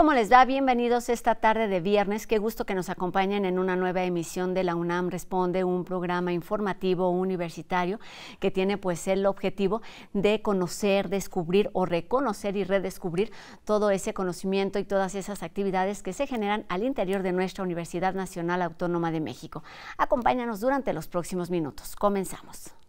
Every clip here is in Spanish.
¿Cómo les va? Bienvenidos esta tarde de viernes. Qué gusto que nos acompañen en una nueva emisión de la UNAM Responde, un programa informativo universitario que tiene pues el objetivo de conocer, descubrir o reconocer y redescubrir todo ese conocimiento y todas esas actividades que se generan al interior de nuestra Universidad Nacional Autónoma de México. Acompáñanos durante los próximos minutos. Comenzamos.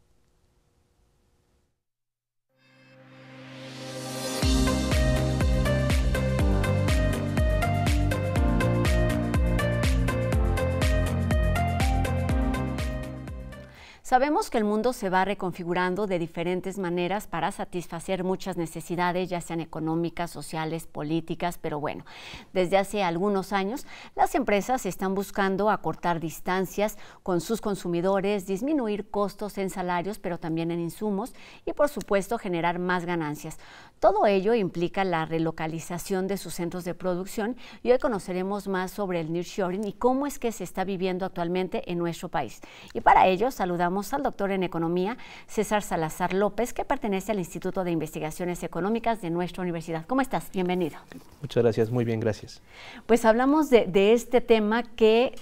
Sabemos que el mundo se va reconfigurando de diferentes maneras para satisfacer muchas necesidades, ya sean económicas, sociales, políticas, pero bueno, desde hace algunos años las empresas están buscando acortar distancias con sus consumidores, disminuir costos en salarios, pero también en insumos y por supuesto generar más ganancias. Todo ello implica la relocalización de sus centros de producción y hoy conoceremos más sobre el nearshoring y cómo es que se está viviendo actualmente en nuestro país. Y para ello saludamos al doctor en Economía, César Salazar López, que pertenece al Instituto de Investigaciones Económicas de nuestra universidad. ¿Cómo estás? Bienvenido. Muchas gracias, muy bien, gracias. Pues hablamos de, de este tema que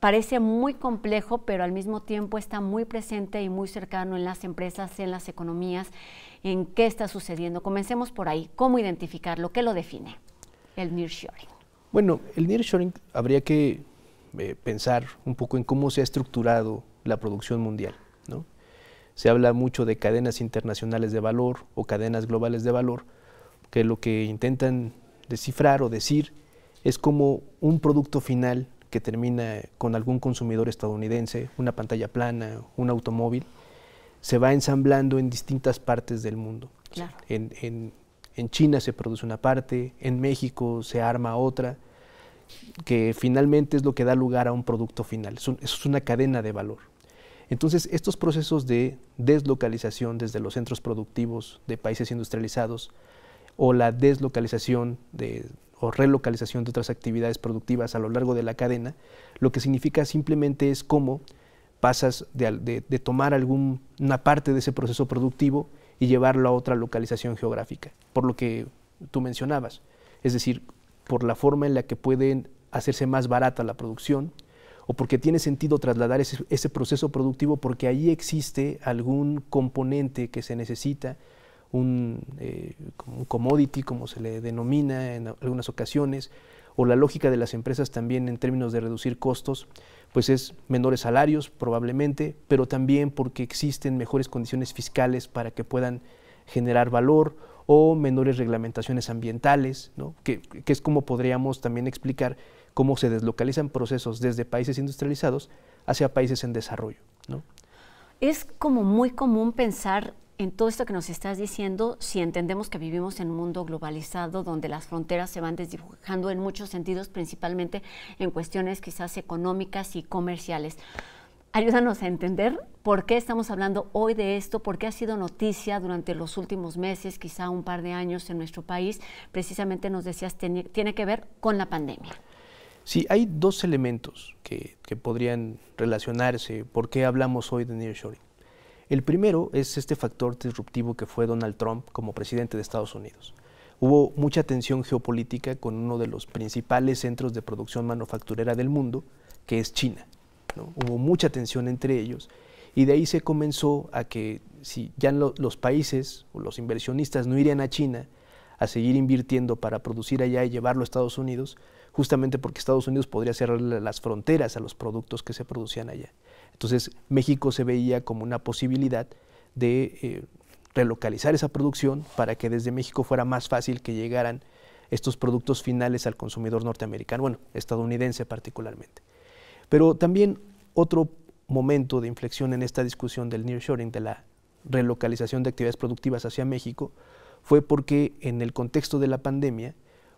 parece muy complejo, pero al mismo tiempo está muy presente y muy cercano en las empresas, en las economías, en qué está sucediendo. Comencemos por ahí. ¿Cómo identificarlo? ¿Qué lo define? El nearshoring. Bueno, el nearshoring habría que eh, pensar un poco en cómo se ha estructurado la producción mundial. ¿no? Se habla mucho de cadenas internacionales de valor o cadenas globales de valor, que lo que intentan descifrar o decir es como un producto final que termina con algún consumidor estadounidense, una pantalla plana, un automóvil, se va ensamblando en distintas partes del mundo. En, en, en, China se produce una parte, en México se arma otra, que finalmente es lo que da lugar a un producto final. Eso es una cadena de valor. Entonces, estos procesos de deslocalización desde los centros productivos de países industrializados o la deslocalización de, o relocalización de otras actividades productivas a lo largo de la cadena, lo que significa simplemente es cómo pasas de, tomar alguna parte de ese proceso productivo y llevarlo a otra localización geográfica, por lo que tú mencionabas. Es decir, por la forma en la que pueden hacerse más barata la producción, o porque tiene sentido trasladar ese, proceso productivo porque ahí existe algún componente que se necesita, eh, un, commodity, como se le denomina en algunas ocasiones, o la lógica de las empresas también en términos de reducir costos, pues es menores salarios probablemente, pero también porque existen mejores condiciones fiscales para que puedan generar valor o menores reglamentaciones ambientales, ¿no? que, es como podríamos también explicar cómo se deslocalizan procesos desde países industrializados hacia países en desarrollo. Es como muy común pensar en todo esto que nos estás diciendo, si entendemos que vivimos en un mundo globalizado donde las fronteras se van desdibujando en muchos sentidos, principalmente en cuestiones quizás económicas y comerciales. Ayúdanos a entender por qué estamos hablando hoy de esto, por qué ha sido noticia durante los últimos meses, quizá un par de años en nuestro país. Precisamente nos decías, tiene, tiene que ver con la pandemia. Sí, hay dos elementos que, podrían relacionarse. ¿Por qué hablamos hoy de nearshoring? El primero es este factor disruptivo que fue Donald Trump como presidente de Estados Unidos. Hubo mucha tensión geopolítica con uno de los principales centros de producción manufacturera del mundo, que es China. Hubo mucha tensión entre ellos y de ahí se comenzó a que si ya los países o los inversionistas no irían a China a seguir invirtiendo para producir allá y llevarlo a Estados Unidos, justamente porque Estados Unidos podría cerrarle las fronteras a los productos que se producían allá. Entonces México se veía como una posibilidad de eh, relocalizar esa producción para que desde México fuera más fácil que llegaran estos productos finales al consumidor norteamericano, bueno, estadounidense particularmente. Pero también otro momento de inflexión en esta discusión del nearshoring, de la relocalización de actividades productivas hacia México, fue porque en el contexto de la pandemia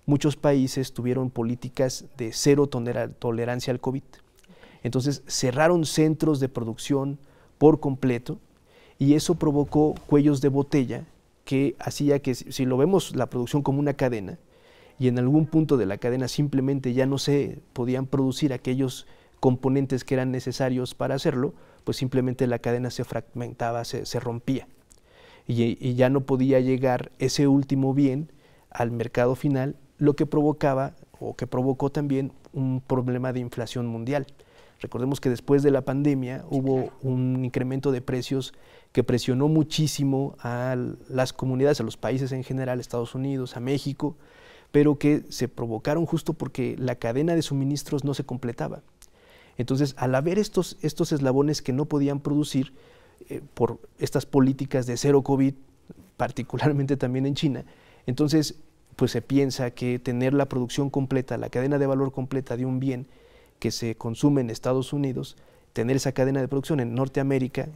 muchos países tuvieron políticas de cero tolerancia al COVID. Entonces cerraron centros de producción por completo y eso provocó cuellos de botella que hacía que si lo vemos la producción como una cadena y en algún punto de la cadena simplemente ya no se podían producir aquellos componentes que eran necesarios para hacerlo, pues simplemente la cadena se fragmentaba, se, rompía y ya no podía llegar ese último bien al mercado final lo que provocaba o que provocó también un problema de inflación mundial. Recordemos que después de la pandemia hubo un incremento de precios que presionó muchísimo a las comunidades, a los países en general, Estados Unidos, a México, pero que se provocaron justo porque la cadena de suministros no se completaba. Entonces, al haber estos, estos eslabones que no podían producir eh, por estas políticas de cero COVID, particularmente también en China, entonces pues se piensa que tener la producción completa, la cadena de valor completa de un bien que se consume en Estados Unidos, tener esa cadena de producción en Norteamérica,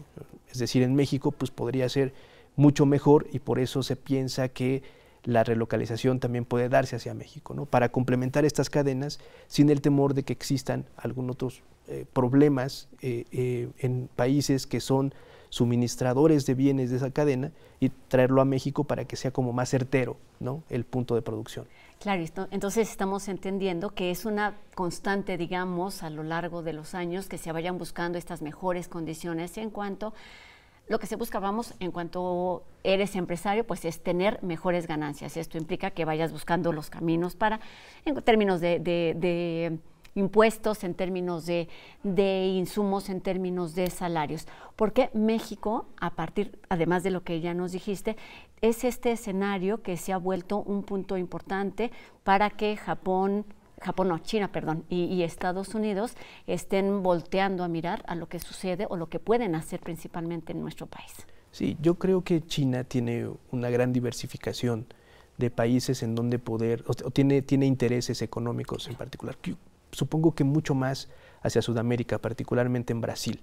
es decir, en México, pues podría ser mucho mejor y por eso se piensa que la relocalización también puede darse hacia México, ¿no? para complementar estas cadenas sin el temor de que existan algunos otros eh, problemas eh, eh, en países que son suministradores de bienes de esa cadena y traerlo a México para que sea como más certero ¿no? el punto de producción. Claro, entonces estamos entendiendo que es una constante, digamos, a lo largo de los años que se vayan buscando estas mejores condiciones en cuanto lo que se busca, vamos, en cuanto eres empresario, pues es tener mejores ganancias. Esto implica que vayas buscando los caminos para, en términos de impuestos, en términos de, insumos, en términos de salarios. Porque México, a partir, además de lo que ya nos dijiste, es este escenario que se ha vuelto un punto importante para que Japón, Japón no, China, perdón, y, y, Estados Unidos estén volteando a mirar a lo que sucede o lo que pueden hacer principalmente en nuestro país. Sí, yo creo que China tiene una gran diversificación de países en donde poder, o, tiene, tiene intereses económicos en particular supongo que mucho más hacia Sudamérica, particularmente en Brasil.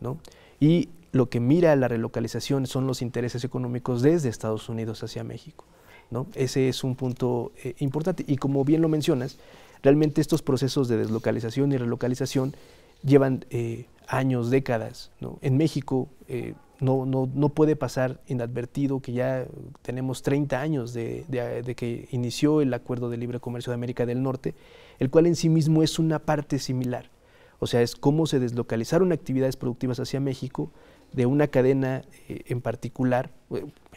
¿no? Y lo que mira la relocalización son los intereses económicos desde Estados Unidos hacia México. ¿no? Ese es un punto eh, importante. Y como bien lo mencionas, realmente estos procesos de deslocalización y relocalización llevan eh, años, décadas. ¿no? En México eh, no, no, no, puede pasar inadvertido que ya tenemos 30 años de, de, que inició el Acuerdo de Libre Comercio de América del Norte, el cual en sí mismo es una parte similar. O sea, es cómo se deslocalizaron actividades productivas hacia México de una cadena eh, en particular,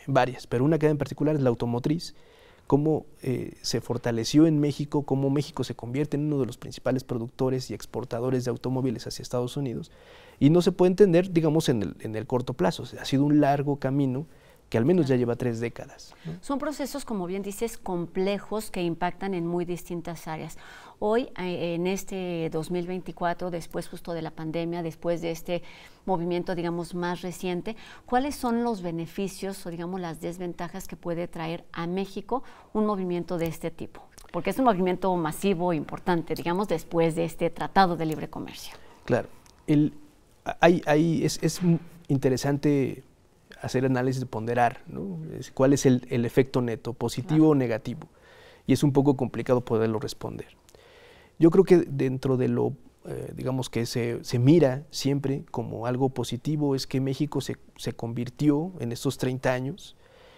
varias, pero una cadena en particular es la automotriz, cómo eh, se fortaleció en México, cómo México se convierte en uno de los principales productores y exportadores de automóviles hacia Estados Unidos. Y no se puede entender, digamos, en el, en el corto plazo. ha sido un largo camino que al menos ya lleva tres décadas. Son procesos, como bien dices, complejos que impactan en muy distintas áreas. Hoy, eh, en este 2024, después justo de la pandemia, después de este movimiento, digamos, más reciente, ¿cuáles son los beneficios o, digamos, las desventajas que puede traer a México un movimiento de este tipo? Porque es un movimiento masivo, importante, digamos, después de este Tratado de Libre Comercio. Claro. El, hay, hay, es, es interesante hacer análisis de ponderar, cuál es el, efecto neto, positivo o negativo. Y es un poco complicado poderlo responder. Yo creo que dentro de lo, eh, digamos, que se, mira siempre como algo positivo es que México se, se, convirtió en estos 30 años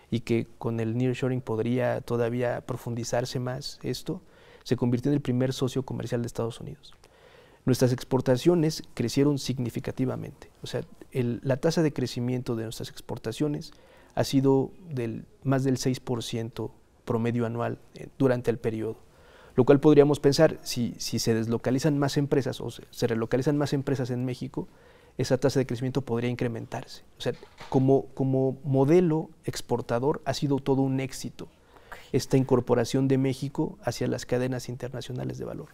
y que con el nearshoring podría todavía profundizarse más esto, se convirtió en el primer socio comercial de Estados Unidos nuestras exportaciones crecieron significativamente. O sea, la tasa de crecimiento de nuestras exportaciones ha sido del, más del 6% promedio anual eh, durante el periodo. Lo cual podríamos pensar, si, si se deslocalizan más empresas o se, relocalizan más empresas en México, esa tasa de crecimiento podría incrementarse. O sea, como, como modelo exportador ha sido todo un éxito esta incorporación de México hacia las cadenas internacionales de valor.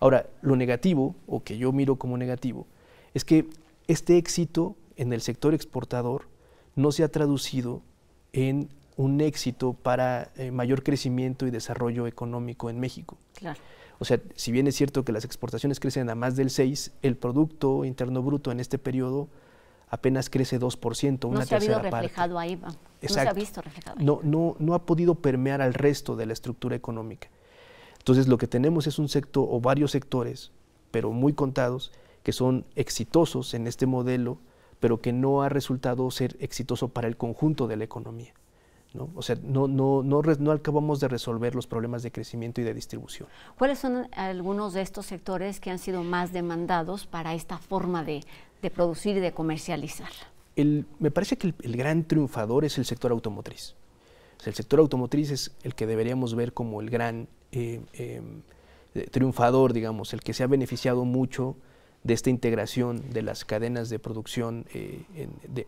Ahora, lo negativo, o que yo miro como negativo, es que este éxito en el sector exportador no se ha traducido en un éxito para eh, mayor crecimiento y desarrollo económico en México. Claro. O sea, si bien es cierto que las exportaciones crecen a más del 6, el Producto Interno Bruto en este periodo apenas crece 2%, una no se ha visto reflejado ahí, no se ha visto reflejado ahí. No, no, no ha podido permear al resto de la estructura económica. Entonces lo que tenemos es un sector o varios sectores, pero muy contados, que son exitosos en este modelo, pero que no ha resultado ser exitoso para el conjunto de la economía. ¿no? O sea, no, no, no, no, acabamos de resolver los problemas de crecimiento y de distribución. ¿Cuáles son algunos de estos sectores que han sido más demandados para esta forma de, de producir y de comercializar? El, me parece que el, gran triunfador es el sector automotriz. el sector automotriz es el que deberíamos ver como el gran eh, em, triunfador, digamos, el que se ha beneficiado mucho de esta integración de las cadenas de producción eh,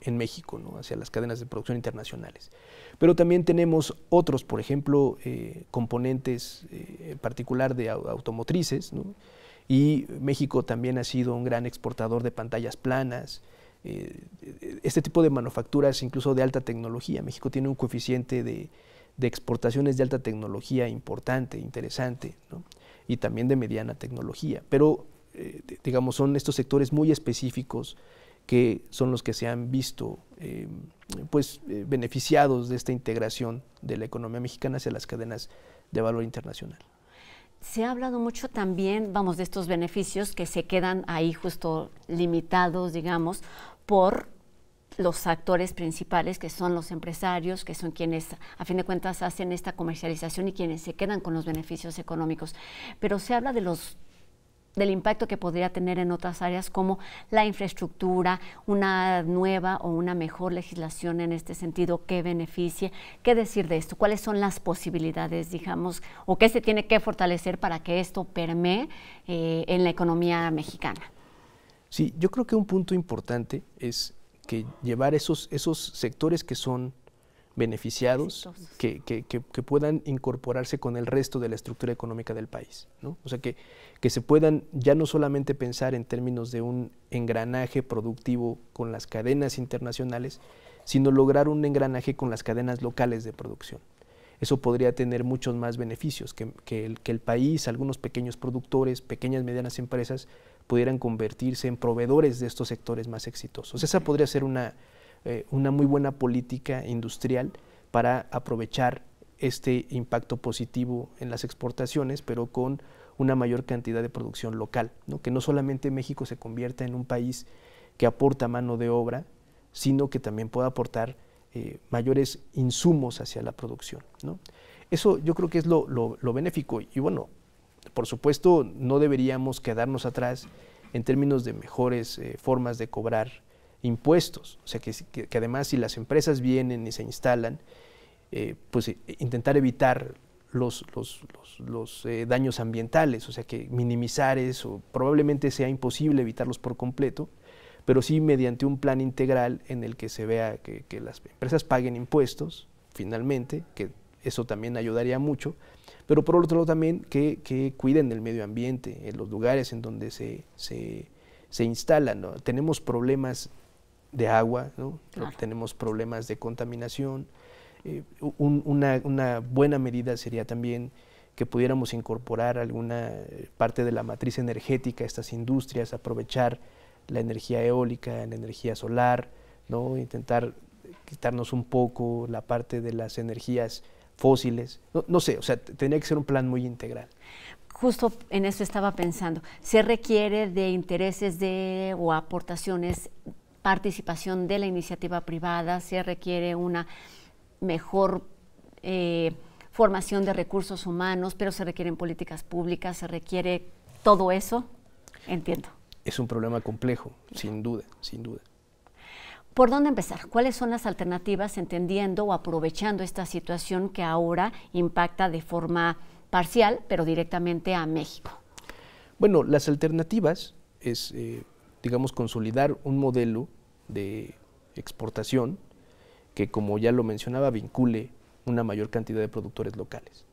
en, México, hacia las cadenas de producción internacionales. Pero también tenemos otros, por ejemplo, eh, componentes en particular de automotrices, y México también ha sido un gran exportador de pantallas planas, este tipo de manufacturas incluso de alta tecnología. México tiene un coeficiente de, de exportaciones de alta tecnología importante, interesante, y también de mediana tecnología. Pero, eh, digamos, son estos sectores muy específicos que son los que se han visto em, pues, eh, beneficiados de esta integración de la economía mexicana hacia las cadenas de valor internacional. Se ha hablado mucho también, vamos, de estos beneficios que se quedan ahí justo limitados, digamos, por los actores principales, que son los empresarios, que son quienes a fin de cuentas hacen esta comercialización y quienes se quedan con los beneficios económicos. Pero se habla de los del impacto que podría tener en otras áreas como la infraestructura, una nueva o una mejor legislación en este sentido que beneficie. ¿Qué decir de esto? ¿Cuáles son las posibilidades, digamos, o qué se tiene que fortalecer para que esto permee eh, en la economía mexicana? Sí, yo creo que un punto importante es que llevar esos, esos sectores que son beneficiados, que, puedan incorporarse con el resto de la estructura económica del país. ¿no? O sea, que, que se puedan ya no solamente pensar en términos de un engranaje productivo con las cadenas internacionales, sino lograr un engranaje con las cadenas locales de producción. Eso podría tener muchos más beneficios, que, que, el, que el país, algunos pequeños productores, pequeñas, medianas empresas, pudieran convertirse en proveedores de estos sectores más exitosos. Esa podría ser una, eh, una muy buena política industrial para aprovechar este impacto positivo en las exportaciones, pero con una mayor cantidad de producción local, ¿no? que no solamente México se convierta en un país que aporta mano de obra, sino que también pueda aportar eh, mayores insumos hacia la producción. ¿no? Eso yo creo que es lo, lo benéfico. Y bueno, por supuesto, no deberíamos quedarnos atrás en términos de mejores eh, formas de cobrar impuestos. O sea, que, además si las empresas vienen y se instalan, eh, pues eh, intentar evitar los, los, daños ambientales, o sea, que minimizar eso, probablemente sea imposible evitarlos por completo, pero sí mediante un plan integral en el que se vea que, que las empresas paguen impuestos, finalmente, que eso también ayudaría mucho, pero por otro lado también que, cuiden del medio ambiente, en los lugares en donde se, se, instalan. Tenemos problemas de agua, ¿no? tenemos problemas de contaminación. Eh, una, una, buena medida sería también que pudiéramos incorporar alguna parte de la matriz energética a estas industrias, aprovechar la energía eólica, la energía solar, ¿no? intentar quitarnos un poco la parte de las energías fósiles, no, sé, o sea, tendría que ser un plan muy integral. Justo en eso estaba pensando, se requiere de intereses de o aportaciones, participación de la iniciativa privada, se requiere una mejor eh, formación de recursos humanos, pero se requieren políticas públicas, se requiere todo eso, entiendo. Es un problema complejo, sin duda, sin duda. ¿Por dónde empezar? ¿Cuáles son las alternativas entendiendo o aprovechando esta situación que ahora impacta de forma parcial, pero directamente a México? Bueno, las alternativas es, eh, digamos, consolidar un modelo de exportación que, como ya lo mencionaba, vincule una mayor cantidad de productores locales.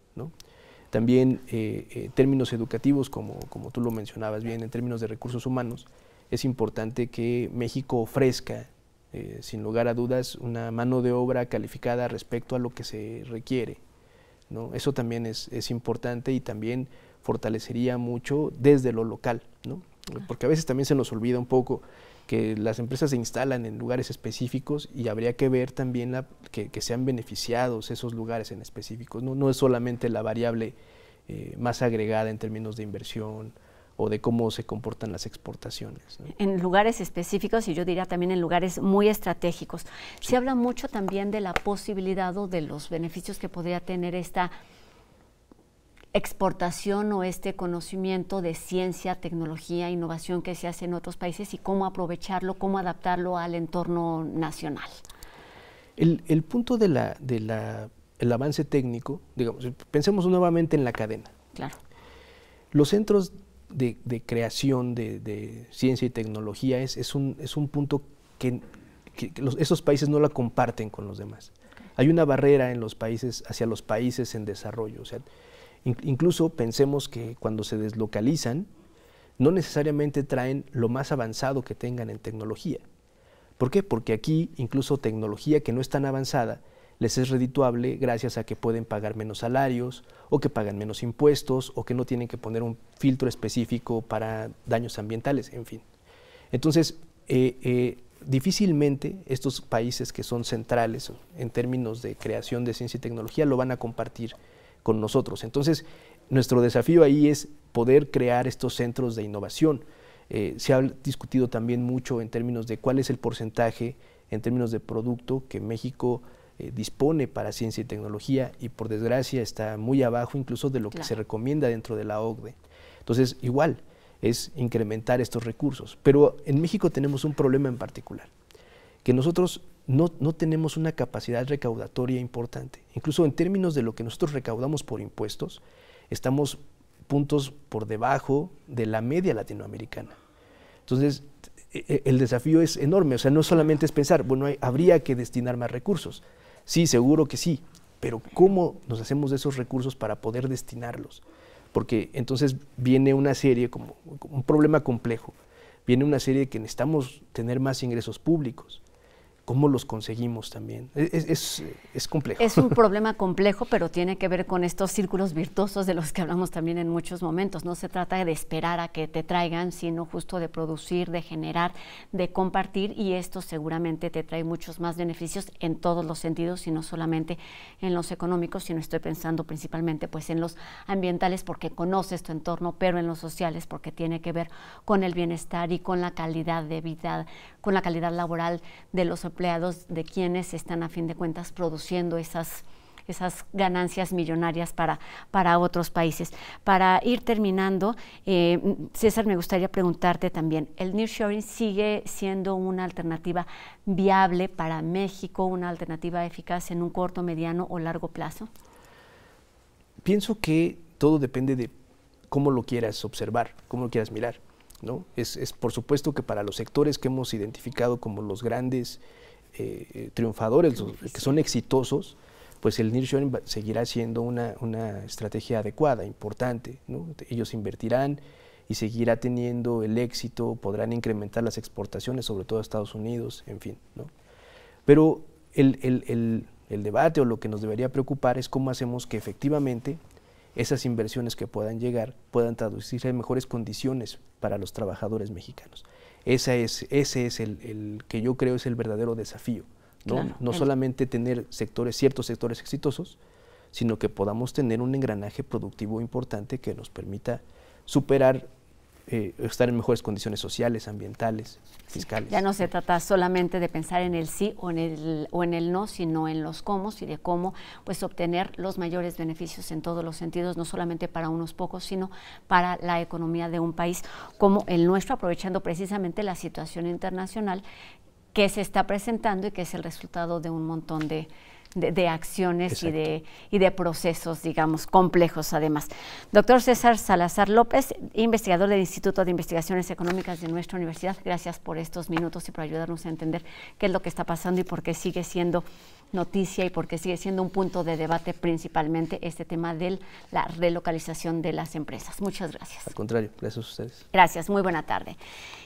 También eh, en términos educativos, como, como tú lo mencionabas bien, en términos de recursos humanos, es importante que México ofrezca eh, sin lugar a dudas, una mano de obra calificada respecto a lo que se requiere. ¿no? Eso también es, es, importante y también fortalecería mucho desde lo local, ¿no? porque a veces también se nos olvida un poco que las empresas se instalan en lugares específicos y habría que ver también la, que, sean beneficiados esos lugares en específicos. No, no es solamente la variable eh, más agregada en términos de inversión o de cómo se comportan las exportaciones. En lugares específicos y yo diría también en lugares muy estratégicos. Se habla mucho también de la posibilidad o de los beneficios que podría tener esta exportación o este conocimiento de ciencia, tecnología, innovación que se hace en otros países y cómo aprovecharlo, cómo adaptarlo al entorno nacional. El, el punto del de la, el avance técnico, digamos, pensemos nuevamente en la cadena. Claro. Los centros de, creación de, ciencia y tecnología es, un, es un punto que, esos países no la comparten con los demás. Hay una barrera en los países, hacia los países en desarrollo. O sea, incluso pensemos que cuando se deslocalizan, no necesariamente traen lo más avanzado que tengan en tecnología. ¿Por qué? Porque aquí incluso tecnología que no es tan avanzada les es redituable gracias a que pueden pagar menos salarios o que pagan menos impuestos o que no tienen que poner un filtro específico para daños ambientales, en fin. Entonces, eh, eh, difícilmente estos países que son centrales en términos de creación de ciencia y tecnología lo van a compartir con nosotros. Entonces, nuestro desafío ahí es poder crear estos centros de innovación. Eh, se ha discutido también mucho en términos de cuál es el porcentaje en términos de producto que México eh, dispone para ciencia y tecnología y por desgracia está muy abajo incluso de lo que se recomienda dentro de la OCDE. Entonces, igual, es incrementar estos recursos. Pero en México tenemos un problema en particular, que nosotros no, no, tenemos una capacidad recaudatoria importante. Incluso en términos de lo que nosotros recaudamos por impuestos, estamos puntos por debajo de la media latinoamericana. Entonces, e, e, el desafío es enorme, o sea, no solamente es pensar, bueno, habría que destinar más recursos, Sí, seguro que sí, pero ¿cómo nos hacemos de esos recursos para poder destinarlos? Porque entonces viene una serie como, un problema complejo, viene una serie de que necesitamos tener más ingresos públicos, ¿Cómo los conseguimos también? Es, complejo. Es un problema complejo, pero tiene que ver con estos círculos virtuosos de los que hablamos también en muchos momentos. No se trata de esperar a que te traigan, sino justo de producir, de generar, de compartir y esto seguramente te trae muchos más beneficios en todos los sentidos y no solamente en los económicos, sino estoy pensando principalmente pues en los ambientales porque conoces tu entorno, pero en los sociales porque tiene que ver con el bienestar y con la calidad de vida, con la calidad laboral de los empleados de quienes están a fin de cuentas produciendo esas esas ganancias millonarias para, para otros países. Para ir terminando, eh, César, me gustaría preguntarte también, ¿el nearshoring sigue siendo una alternativa viable para México, una alternativa eficaz en un corto, mediano o largo plazo? Pienso que todo depende de cómo lo quieras observar, cómo lo quieras mirar. ¿No? Es, es por supuesto que para los sectores que hemos identificado como los grandes eh, triunfadores, que son exitosos, pues el nearshoring seguirá siendo una, estrategia adecuada, importante. Ellos invertirán y seguirá teniendo el éxito, podrán incrementar las exportaciones, sobre todo a Estados Unidos, en fin. Pero el, el debate o lo que nos debería preocupar es cómo hacemos que efectivamente esas inversiones que puedan llegar puedan traducirse en mejores condiciones para los trabajadores mexicanos. Esa es, ese es el, que yo creo es el verdadero desafío. No, no solamente tener sectores, ciertos sectores exitosos, sino que podamos tener un engranaje productivo importante que nos permita superar eh, estar en mejores condiciones sociales, ambientales, fiscales. Ya no se trata solamente de pensar en el sí o en el, o en el no, sino en los cómo y de cómo pues, obtener los mayores beneficios en todos los sentidos, no solamente para unos pocos, sino para la economía de un país como el nuestro, aprovechando precisamente la situación internacional que se está presentando y que es el resultado de un montón de, de, acciones y de, y de procesos, digamos, complejos además. Doctor César Salazar López, investigador del Instituto de Investigaciones Económicas de nuestra universidad, gracias por estos minutos y por ayudarnos a entender qué es lo que está pasando y por qué sigue siendo noticia y porque sigue siendo un punto de debate principalmente este tema de la relocalización de las empresas. Muchas gracias. Al contrario, gracias a ustedes. Gracias, muy buena tarde.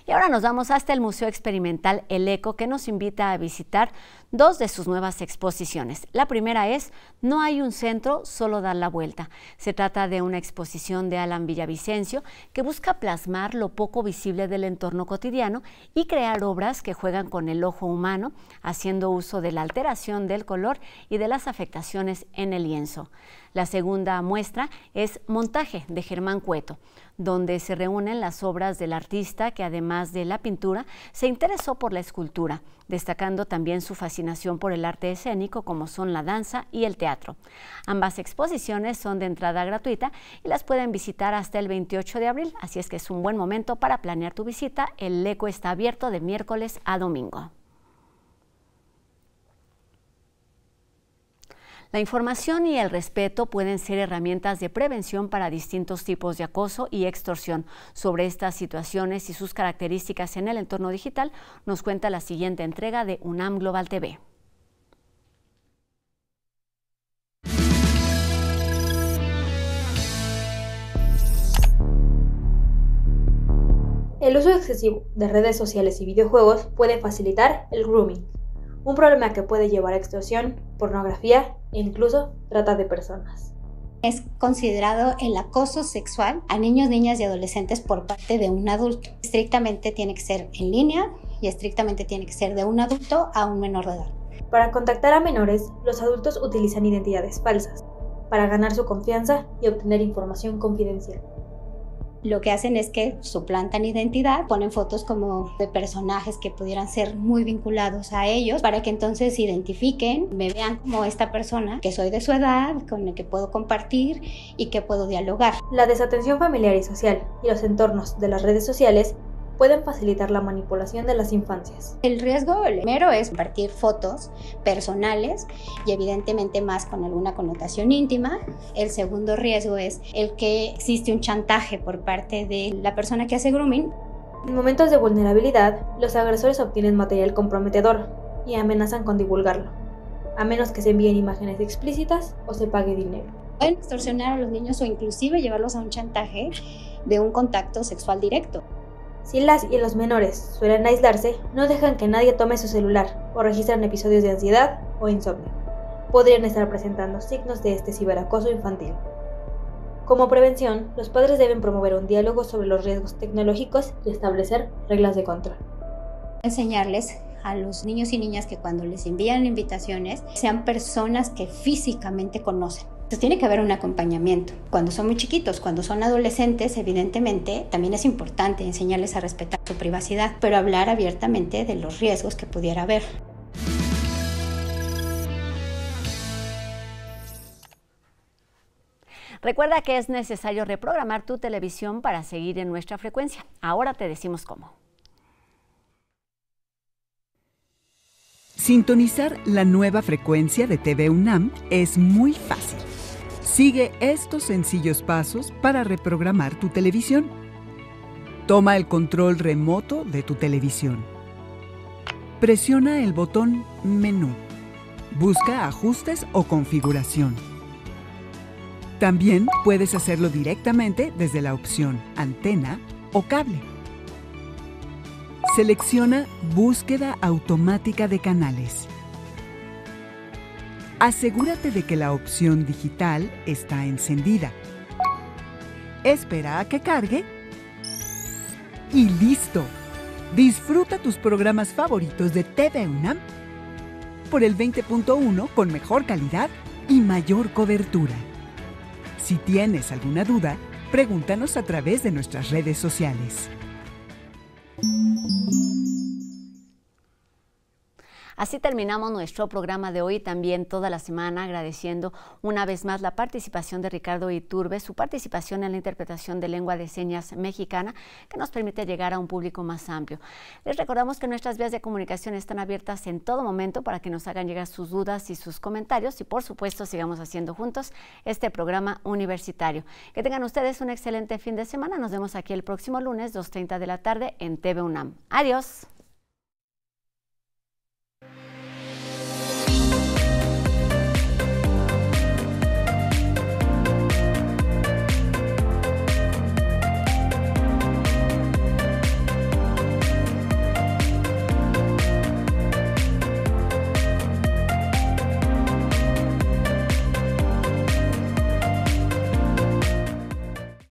Y ahora nos vamos hasta el Museo Experimental El Eco que nos invita a visitar dos de sus nuevas exposiciones. La primera es No hay un centro, solo dar la vuelta. Se trata de una exposición de Alan Villavicencio que busca plasmar lo poco visible del entorno cotidiano y crear obras que juegan con el ojo humano, haciendo uso de la alteración del color y de las afectaciones en el lienzo. La segunda muestra es Montaje de Germán Cueto, donde se reúnen las obras del artista que además de la pintura se interesó por la escultura, destacando también su fascinación por el arte escénico como son la danza y el teatro. Ambas exposiciones son de entrada gratuita y las pueden visitar hasta el 28 de abril, así es que es un buen momento para planear tu visita. El ECO está abierto de miércoles a domingo. La información y el respeto pueden ser herramientas de prevención para distintos tipos de acoso y extorsión. Sobre estas situaciones y sus características en el entorno digital, nos cuenta la siguiente entrega de UNAM Global TV. El uso excesivo de redes sociales y videojuegos puede facilitar el grooming, un problema que puede llevar a extorsión, pornografía e incluso trata de personas. Es considerado el acoso sexual a niños, niñas y adolescentes por parte de un adulto. Estrictamente tiene que ser en línea y estrictamente tiene que ser de un adulto a un menor de edad. Para contactar a menores, los adultos utilizan identidades falsas para ganar su confianza y obtener información confidencial lo que hacen es que suplantan identidad, ponen fotos como de personajes que pudieran ser muy vinculados a ellos para que entonces identifiquen, me vean como esta persona que soy de su edad, con el que puedo compartir y que puedo dialogar. La desatención familiar y social y los entornos de las redes sociales pueden facilitar la manipulación de las infancias. El riesgo primero es compartir fotos personales y evidentemente más con alguna connotación íntima. El segundo riesgo es el que existe un chantaje por parte de la persona que hace grooming. En momentos de vulnerabilidad, los agresores obtienen material comprometedor y amenazan con divulgarlo, a menos que se envíen imágenes explícitas o se pague dinero. Pueden extorsionar a los niños o inclusive llevarlos a un chantaje de un contacto sexual directo. Si las y los menores suelen aislarse, no dejan que nadie tome su celular o registran episodios de ansiedad o insomnio. Podrían estar presentando signos de este ciberacoso infantil. Como prevención, los padres deben promover un diálogo sobre los riesgos tecnológicos y establecer reglas de control. Enseñarles a los niños y niñas que cuando les envían invitaciones sean personas que físicamente conocen entonces tiene que haber un acompañamiento. Cuando son muy chiquitos, cuando son adolescentes, evidentemente también es importante enseñarles a respetar su privacidad, pero hablar abiertamente de los riesgos que pudiera haber. Recuerda que es necesario reprogramar tu televisión para seguir en nuestra frecuencia. Ahora te decimos cómo. Sintonizar la nueva frecuencia de TV UNAM es muy fácil. Sigue estos sencillos pasos para reprogramar tu televisión. Toma el control remoto de tu televisión. Presiona el botón Menú. Busca Ajustes o Configuración. También puedes hacerlo directamente desde la opción Antena o Cable. Selecciona Búsqueda automática de canales. Asegúrate de que la opción digital está encendida. Espera a que cargue. Y listo. Disfruta tus programas favoritos de TV UNAM por el 20.1 con mejor calidad y mayor cobertura. Si tienes alguna duda, pregúntanos a través de nuestras redes sociales. Así terminamos nuestro programa de hoy, también toda la semana agradeciendo una vez más la participación de Ricardo Iturbe, su participación en la interpretación de lengua de señas mexicana, que nos permite llegar a un público más amplio. Les recordamos que nuestras vías de comunicación están abiertas en todo momento para que nos hagan llegar sus dudas y sus comentarios y por supuesto sigamos haciendo juntos este programa universitario. Que tengan ustedes un excelente fin de semana. Nos vemos aquí el próximo lunes, 2.30 de la tarde en TV UNAM. Adiós.